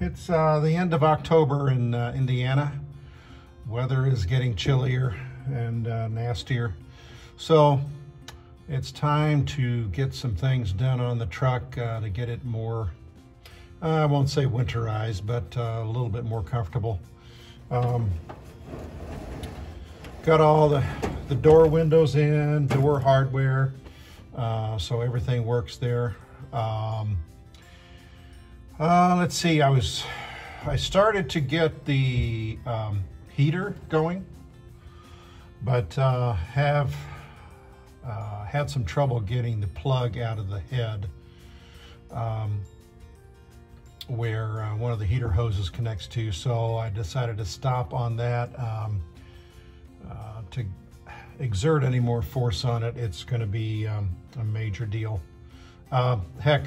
it's uh, the end of October in uh, Indiana. Weather is getting chillier and uh, nastier. So it's time to get some things done on the truck uh, to get it more, uh, I won't say winterized, but uh, a little bit more comfortable. Um, got all the, the door windows in, door hardware, so everything works there. Um, uh, let's see, I was, I started to get the um, heater going, but uh, have uh, had some trouble getting the plug out of the head um, where uh, one of the heater hoses connects to. So I decided to stop on that um, uh, to exert any more force on it. It's going to be um, a major deal. Uh, heck,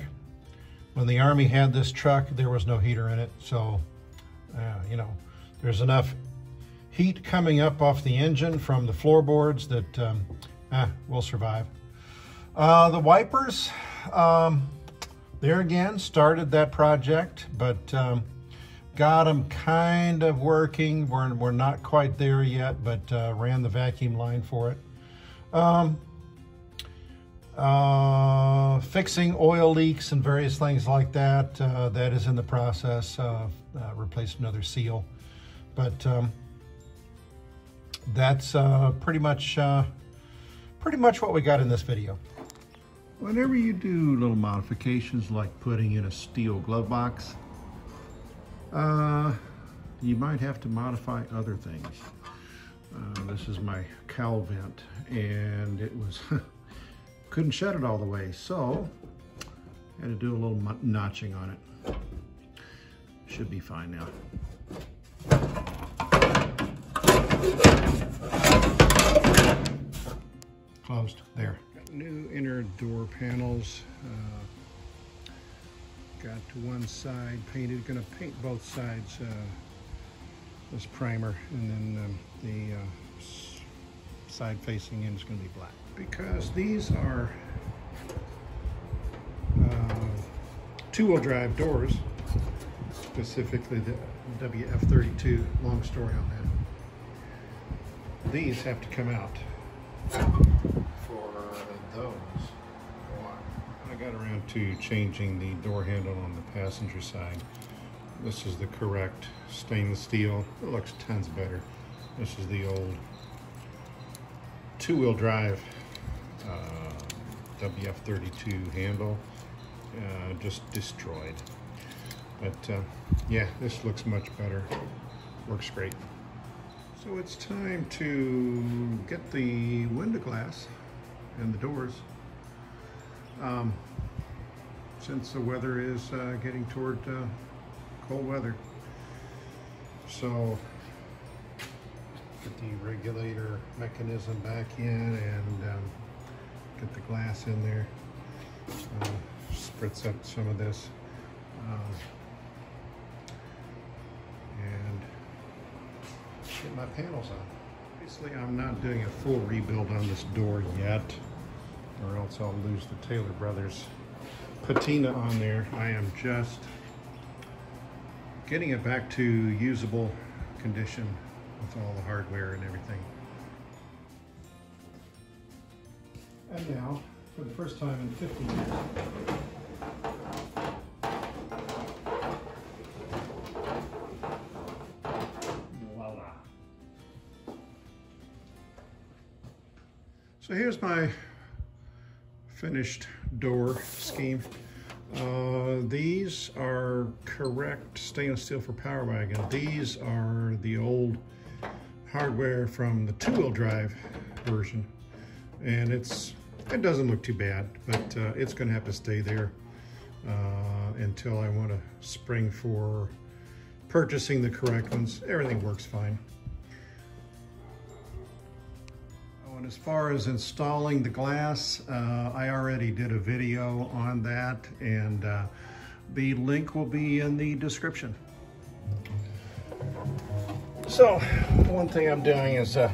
when the Army had this truck, there was no heater in it. So, uh, you know, there's enough heat coming up off the engine from the floorboards that um, eh, we'll survive. Uh, the wipers, um, there again, started that project, but um, got them kind of working. We're, we're not quite there yet, but uh, ran the vacuum line for it. Um, uh, fixing oil leaks and various things like that. Uh, that is in the process. uh, replaced another seal, but um, that's uh, pretty much uh, pretty much what we got in this video. Whenever you do little modifications like putting in a steel glove box, uh, you might have to modify other things. This is my cowl vent and it was couldn't shut it all the way so had to do a little notching on it. Should be fine now. Closed there. Got new inner door panels uh, got to one side painted gonna paint both sides uh, this primer and then um, the uh, side facing in is going to be black because these are uh, two-wheel drive doors specifically the WF32 long story on that. These have to come out for those. I got around to changing the door handle on the passenger side. This is the correct stainless steel. It looks tons better. This is the old two-wheel drive uh, WF32 handle, uh, just destroyed. But uh, yeah, this looks much better. Works great. So it's time to get the window glass and the doors. Um, since the weather is uh, getting toward uh, cold weather. So Get the regulator mechanism back in and um, get the glass in there. Uh, spritz up some of this. Um, and get my panels on. Obviously I'm not doing a full rebuild on this door yet or else I'll lose the Taylor Brothers patina on there. I am just getting it back to usable condition with all the hardware and everything. And now, for the first time in 50 years, voila. So here's my finished door scheme. Uh, these are correct stainless steel for Power Wagon. These are the old hardware from the two-wheel drive version. And it's it doesn't look too bad, but uh, it's gonna have to stay there uh, until I want to spring for purchasing the correct ones. Everything works fine. Oh, and as far as installing the glass, uh, I already did a video on that and uh, the link will be in the description. So one thing I'm doing is uh,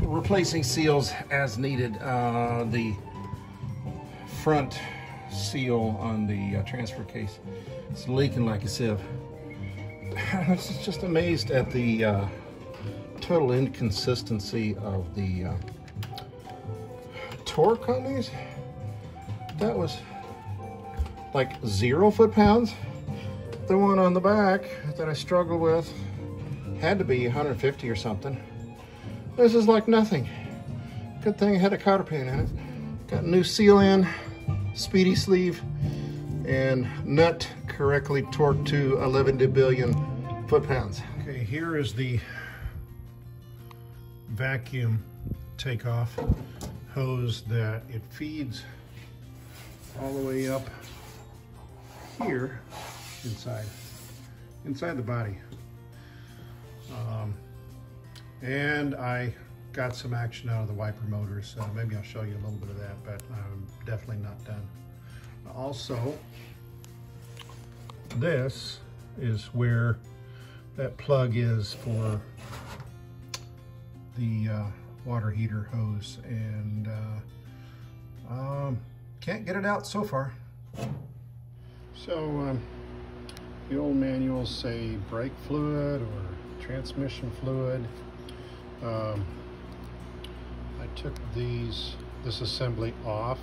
replacing seals as needed. Uh, the front seal on the uh, transfer case It's leaking like a sieve. I was just amazed at the uh, total inconsistency of the uh, torque on these. That was like zero foot-pounds. The one on the back that I struggled with had to be 150 or something. This is like nothing. Good thing it had a cotter pin in it. Got a new seal in, speedy sleeve, and nut correctly torqued to 11 billion foot-pounds. Okay, here is the vacuum takeoff hose that it feeds all the way up here inside, inside the body. Um, and I got some action out of the wiper motors. So maybe I'll show you a little bit of that, but I'm definitely not done. Also, this is where that plug is for the uh, water heater hose and uh, um, can't get it out so far. So um, the old manuals say brake fluid or transmission fluid. Um, I took these, this assembly off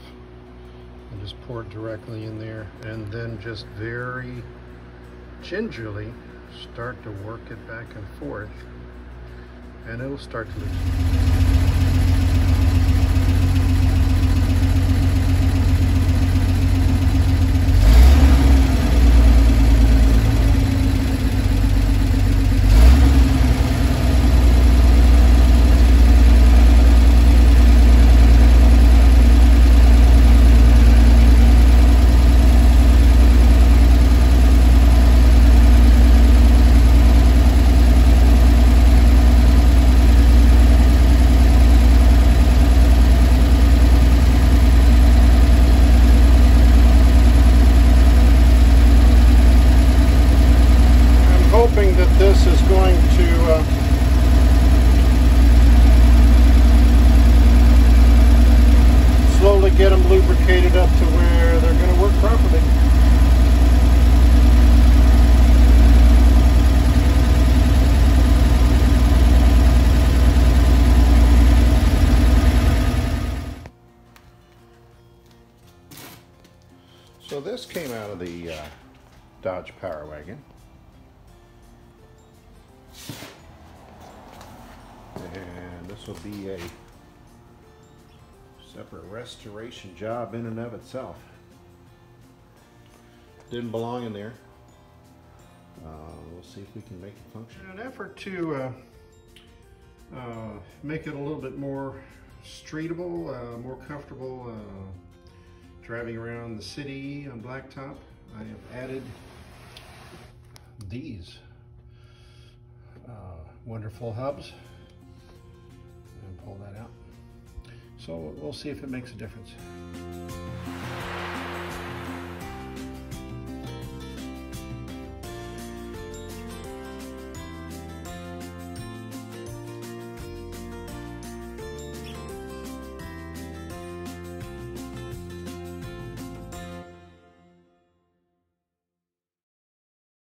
and just poured directly in there and then just very gingerly start to work it back and forth and it'll start to loosen. hoping that this is going to uh, slowly get them lubricated up to where they're going to work properly. So this came out of the uh, Dodge Power Wagon. And this will be a separate restoration job in and of itself. Didn't belong in there. Uh, we'll see if we can make it function. In an effort to uh, uh, make it a little bit more streetable, uh, more comfortable uh, driving around the city on blacktop, I have added these uh, wonderful hubs and pull that out. So we'll see if it makes a difference.